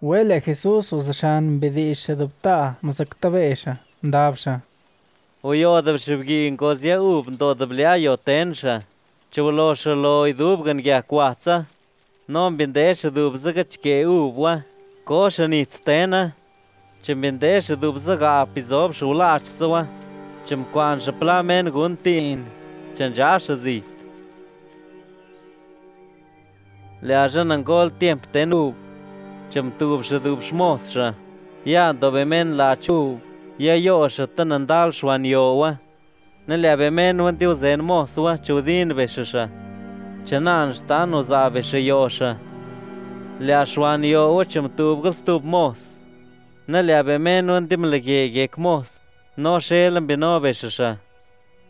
Huele a Jesús usan bedisha dopta, masaktabesha, dabsha. Uyodab shibgin kozia ub, dodablia yo tensha. Chivulosha loy dubgan gya kwatsa. Non bindesha dub zagachke ubwa. Kosha nits tena. Chim bindesha dub zaga apizob shulachsawa. Chim kwansha plamen guntin. Chanjasha zi. le ya nan gol tiempo tenu chum tub shudub shmosha ya dobemen la chu ya yo shatan dal shwan yowa ne le bemen wan tiu zen moswa chudin beshisha chanan shtanu za beshiyosha le shwan yowa chum tub gl stub mos ne le bemen wan dim le ge ge mos no shelen bino beshisha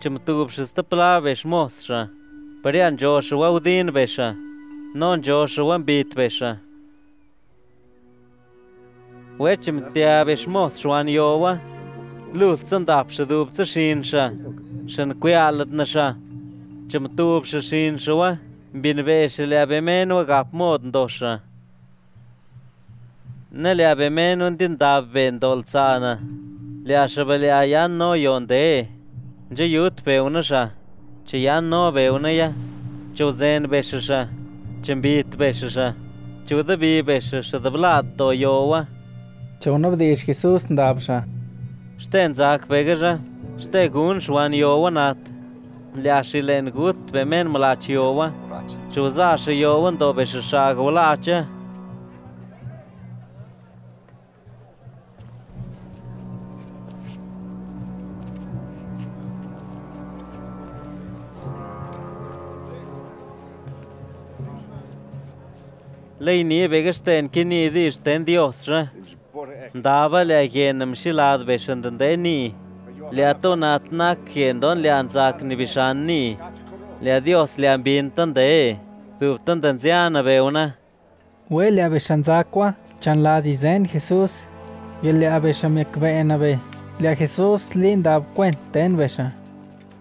Чем тугуб шеста плавеш мосша. Парян джошуа удин веша. Нон джошуа бит веша. Уэчем тявеш мос шуан йова. Лулцан дапша дубца шинша. Шен куялатнаша. Чем тубша шиншуа. Бин веше лябемену агап модн доша. Ne le avem un din da vendolțană. Le aș vălea ea noi unde e. Je yut pe una sha. Che yan no be una ya. Che zen besha sha. Che bit besha sha. Che da bi besha sha da blad do yowa. Chona bdish Jesús ndabsha. Shten zak begaja. Shte gun shwan yowa nat. Lea shilen gut be men malach yowa. Rachi. Che ni begasten kini di shten dios ra. Ndaba le yenam shilad beshandande ni. Le atonat nak yendon le anzak ni bishan ni. Le dios le ambintan de. Dubtan tanziana beuna. Huele a beshanzakwa. Chan la dizen Jesús. Yele a beshamekbeena be. Le a Jesús linda cuenten besha.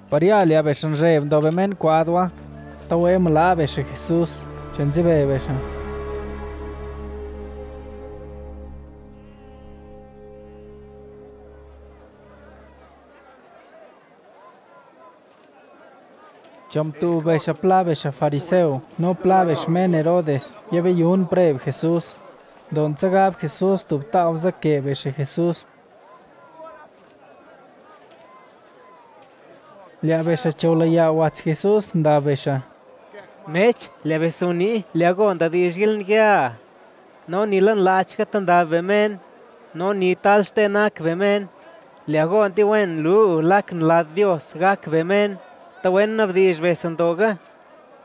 Paria le a beshan rev dobemen quadwa. Tawe mala besha Jesús. Chanzibe besha. Chom tu besha plavesha fariseo, no plavesh men Herodes, lleve yun prev Jesús. Don tsagab Jesús tu tauza que besha Jesús. Lia besha chola ya wach Jesús nda besha. Mech, le besuni, le agonda dishgil ngia. No nilan lachka tanda vemen. No ni tal stenak vemen. Le agonti wen lu lakn la Dios gak vemen. Ta wen nav dish besandoga.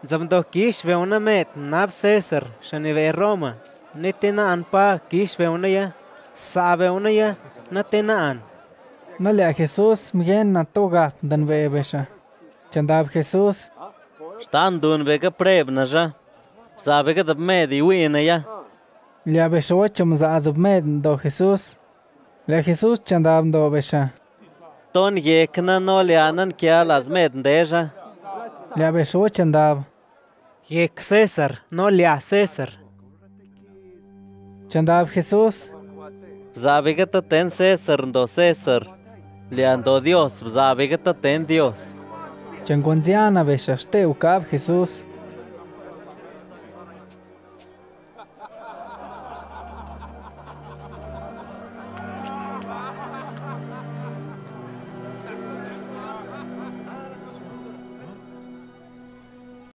Zamdo kish ve met nab Cesar, shani ve Roma. Nitina an pa kish ve una ya. Sabe una ya, natina an. No Jesús mgen na toga besha. Chandab Jesús, Stan dun bega preb na ja. Sa bega dab medi wina ya. lia besha za adub med do Jesús. Le Jesús chandab do besha. ton yekna no le anan que a las mendeja. Le habéis ocho andaba. Yek César, no le a César. Chandab Jesús. Sabe te ten César, do César. Le ando Dios, sabe te ten Dios. Chengonziana, besaste, ucab Jesús.